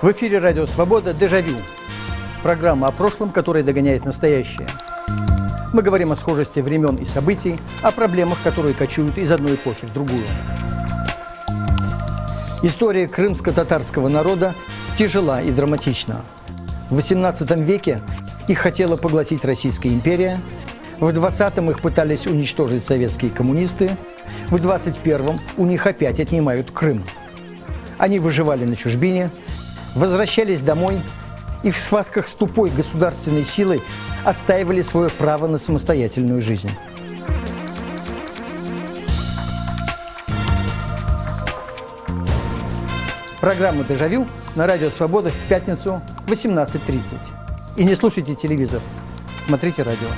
В эфире «Радио Свобода» «Дежавю». Программа о прошлом, которая догоняет настоящее. Мы говорим о схожести времен и событий, о проблемах, которые кочуют из одной эпохи в другую. История крымско-татарского народа тяжела и драматична. В XVIII веке их хотела поглотить Российская империя, в 20-м их пытались уничтожить советские коммунисты, в 21-м у них опять отнимают Крым. Они выживали на чужбине, возвращались домой и в схватках с тупой государственной силой отстаивали свое право на самостоятельную жизнь. Программа «Дежавю» на Радио Свобода в пятницу в 18.30. И не слушайте телевизор, смотрите радио.